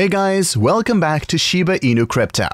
Hey guys, welcome back to Shiba Inu Crypto.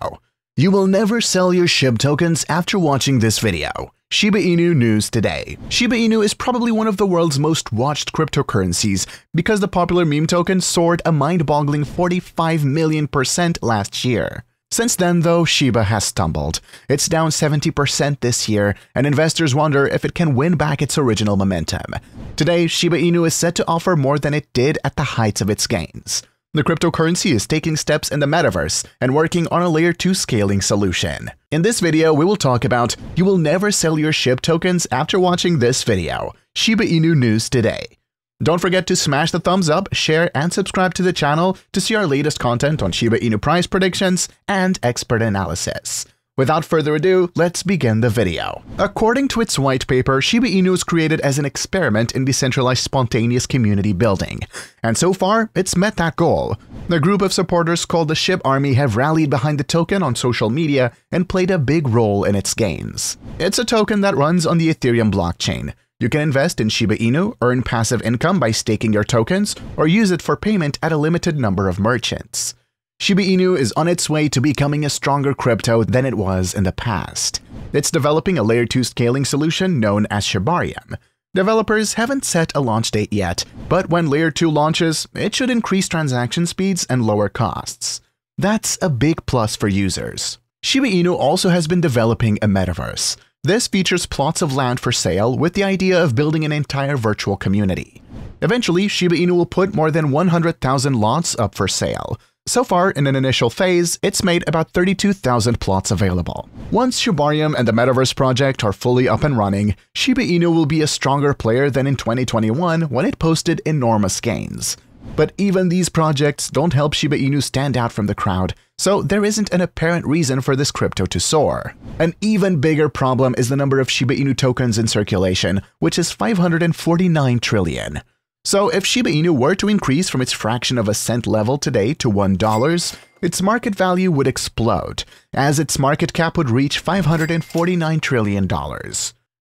You will never sell your SHIB tokens after watching this video. Shiba Inu News Today Shiba Inu is probably one of the world's most watched cryptocurrencies because the popular meme token soared a mind-boggling 45 million percent last year. Since then, though, Shiba has stumbled. It's down 70% this year, and investors wonder if it can win back its original momentum. Today, Shiba Inu is set to offer more than it did at the height of its gains. The cryptocurrency is taking steps in the metaverse and working on a layer 2 scaling solution. In this video, we will talk about you will never sell your SHIB tokens after watching this video, Shiba Inu News Today. Don't forget to smash the thumbs up, share, and subscribe to the channel to see our latest content on Shiba Inu price predictions and expert analysis. Without further ado, let's begin the video. According to its white paper, Shiba Inu was created as an experiment in decentralized spontaneous community building, and so far, it's met that goal. The group of supporters called the SHIB Army have rallied behind the token on social media and played a big role in its gains. It's a token that runs on the Ethereum blockchain. You can invest in Shiba Inu, earn passive income by staking your tokens, or use it for payment at a limited number of merchants. Shiba Inu is on its way to becoming a stronger crypto than it was in the past. It's developing a layer 2 scaling solution known as Shibarium. Developers haven't set a launch date yet, but when layer 2 launches, it should increase transaction speeds and lower costs. That's a big plus for users. Shiba Inu also has been developing a metaverse. This features plots of land for sale with the idea of building an entire virtual community. Eventually, Shiba Inu will put more than 100,000 lots up for sale, so far, in an initial phase, it's made about 32,000 plots available. Once Shibarium and the Metaverse project are fully up and running, Shiba Inu will be a stronger player than in 2021 when it posted enormous gains. But even these projects don't help Shiba Inu stand out from the crowd, so there isn't an apparent reason for this crypto to soar. An even bigger problem is the number of Shiba Inu tokens in circulation, which is 549 trillion. So if Shiba Inu were to increase from its fraction of a cent level today to $1, its market value would explode, as its market cap would reach $549 trillion.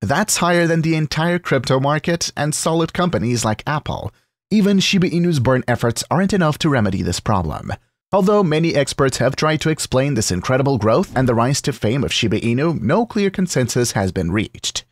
That's higher than the entire crypto market and solid companies like Apple. Even Shiba Inu's burn efforts aren't enough to remedy this problem. Although many experts have tried to explain this incredible growth and the rise to fame of Shiba Inu, no clear consensus has been reached.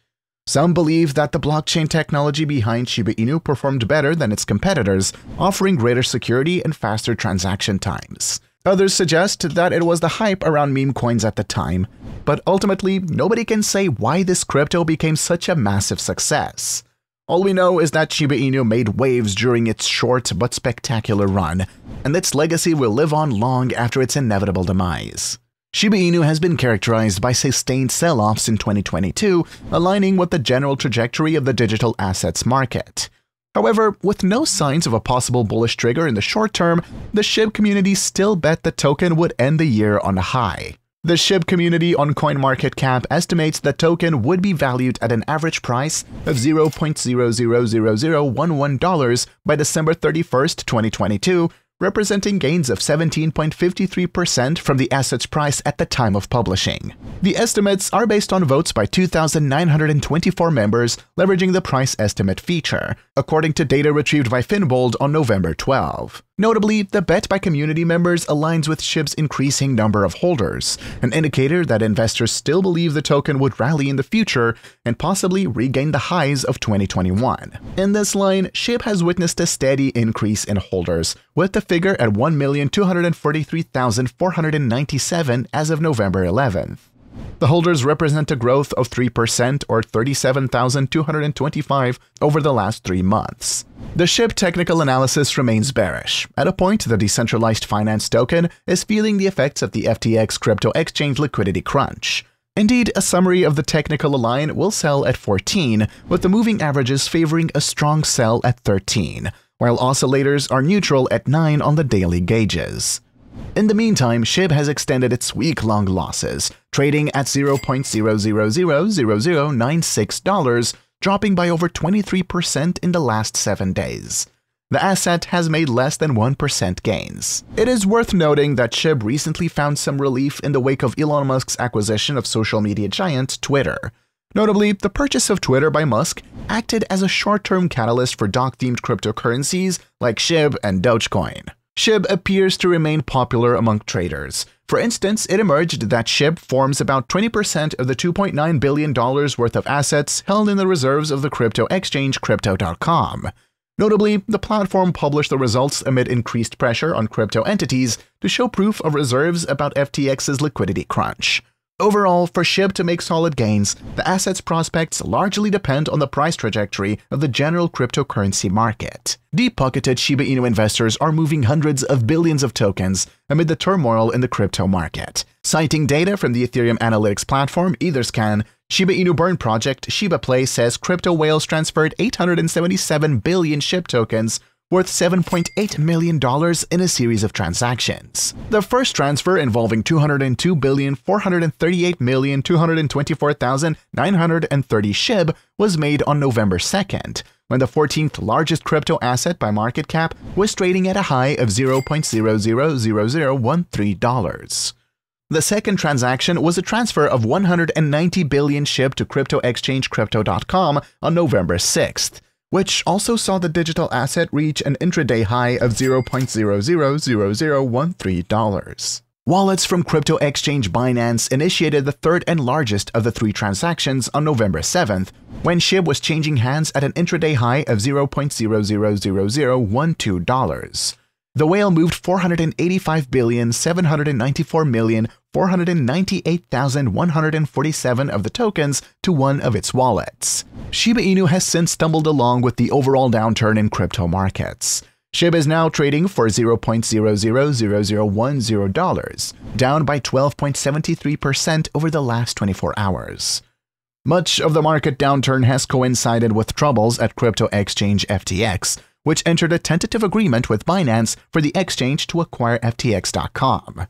Some believe that the blockchain technology behind Shiba Inu performed better than its competitors, offering greater security and faster transaction times. Others suggest that it was the hype around meme coins at the time, but ultimately, nobody can say why this crypto became such a massive success. All we know is that Shiba Inu made waves during its short but spectacular run, and its legacy will live on long after its inevitable demise. Shiba Inu has been characterized by sustained sell-offs in 2022, aligning with the general trajectory of the digital assets market. However, with no signs of a possible bullish trigger in the short term, the SHIB community still bet the token would end the year on a high. The SHIB community on CoinMarketCap estimates the token would be valued at an average price of $0.000011 by December 31, 2022, representing gains of 17.53% from the asset's price at the time of publishing. The estimates are based on votes by 2,924 members leveraging the price estimate feature, according to data retrieved by Finbold on November 12. Notably, the bet by community members aligns with SHIB's increasing number of holders, an indicator that investors still believe the token would rally in the future and possibly regain the highs of 2021. In this line, SHIB has witnessed a steady increase in holders, with the figure at 1,243,497 as of November 11th. The holders represent a growth of 3% or 37,225 over the last three months. The SHIB technical analysis remains bearish. At a point, the decentralized finance token is feeling the effects of the FTX crypto exchange liquidity crunch. Indeed, a summary of the technical align will sell at 14, with the moving averages favoring a strong sell at 13, while oscillators are neutral at 9 on the daily gauges. In the meantime, SHIB has extended its week-long losses, trading at $0.000096, dropping by over 23% in the last 7 days. The asset has made less than 1% gains. It is worth noting that SHIB recently found some relief in the wake of Elon Musk's acquisition of social media giant Twitter. Notably, the purchase of Twitter by Musk acted as a short-term catalyst for dog-themed cryptocurrencies like SHIB and Dogecoin. SHIB appears to remain popular among traders. For instance, it emerged that SHIB forms about 20% of the $2.9 billion worth of assets held in the reserves of the crypto exchange Crypto.com. Notably, the platform published the results amid increased pressure on crypto entities to show proof of reserves about FTX's liquidity crunch. Overall, for SHIB to make solid gains, the asset's prospects largely depend on the price trajectory of the general cryptocurrency market. Deep-pocketed Shiba Inu investors are moving hundreds of billions of tokens amid the turmoil in the crypto market. Citing data from the Ethereum analytics platform Etherscan, Shiba Inu burn project Shiba Play says crypto whales transferred 877 billion SHIB tokens worth $7.8 million in a series of transactions. The first transfer involving 202,438,224,930 SHIB was made on November 2nd, when the 14th largest crypto asset by market cap was trading at a high of $0.000013. The second transaction was a transfer of 190 billion SHIB to crypto exchange Crypto.com on November 6th which also saw the digital asset reach an intraday high of $0.000013. Wallets from crypto exchange Binance initiated the third and largest of the three transactions on November 7th, when SHIB was changing hands at an intraday high of $0.000012. The whale moved 485,794,498,147 of the tokens to one of its wallets. Shiba Inu has since stumbled along with the overall downturn in crypto markets. SHIB is now trading for $0.000010, down by 12.73% over the last 24 hours. Much of the market downturn has coincided with troubles at crypto exchange FTX, which entered a tentative agreement with Binance for the exchange to acquire FTX.com.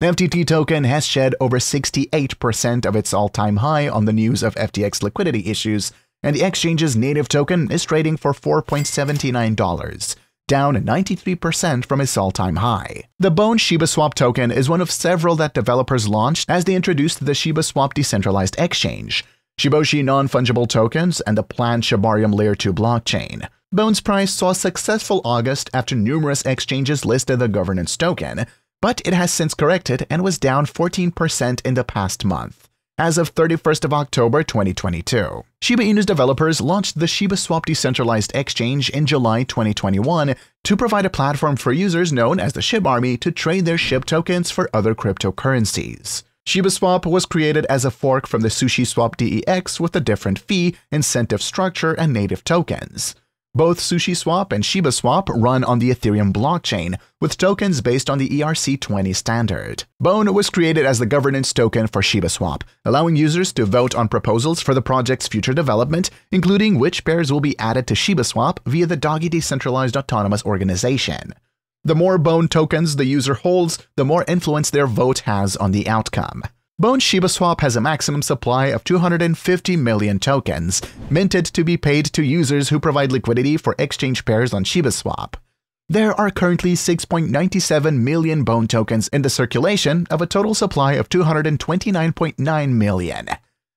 The FTT token has shed over 68% of its all-time high on the news of FTX liquidity issues, and the exchange's native token is trading for $4.79, down 93% from its all-time high. The Bone Shiba Swap token is one of several that developers launched as they introduced the Shiba Swap decentralized exchange, Shiboshi non-fungible tokens, and the planned Shibarium Layer 2 blockchain. Bone's price saw successful August after numerous exchanges listed the governance token, but it has since corrected and was down 14% in the past month. As of 31st of October 2022, Shiba Inu's developers launched the Shiba Swap decentralized exchange in July 2021 to provide a platform for users known as the SHIB Army to trade their SHIB tokens for other cryptocurrencies. ShibaSwap was created as a fork from the SushiSwap DEX with a different fee, incentive structure, and native tokens. Both SushiSwap and ShibaSwap run on the Ethereum blockchain, with tokens based on the ERC20 standard. Bone was created as the governance token for ShibaSwap, allowing users to vote on proposals for the project's future development, including which pairs will be added to ShibaSwap via the Doggy Decentralized Autonomous Organization. The more Bone tokens the user holds, the more influence their vote has on the outcome. Bone ShibaSwap has a maximum supply of 250 million tokens, minted to be paid to users who provide liquidity for exchange pairs on ShibaSwap. There are currently 6.97 million Bone tokens in the circulation of a total supply of 229.9 million.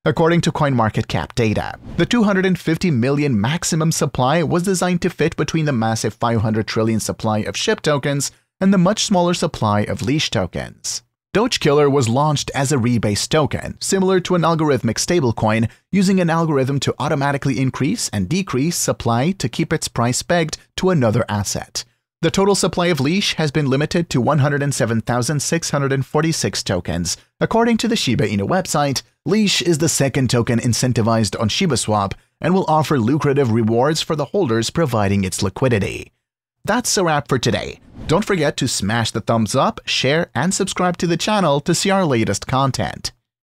According to CoinMarketCap data, the 250 million maximum supply was designed to fit between the massive 500 trillion supply of SHIB tokens and the much smaller supply of leash tokens. Doge Killer was launched as a rebase token, similar to an algorithmic stablecoin, using an algorithm to automatically increase and decrease supply to keep its price pegged to another asset. The total supply of Leash has been limited to 107,646 tokens. According to the Shiba Inu website, Leash is the second token incentivized on ShibaSwap and will offer lucrative rewards for the holders providing its liquidity. That's a wrap for today. Don't forget to smash the thumbs up, share, and subscribe to the channel to see our latest content.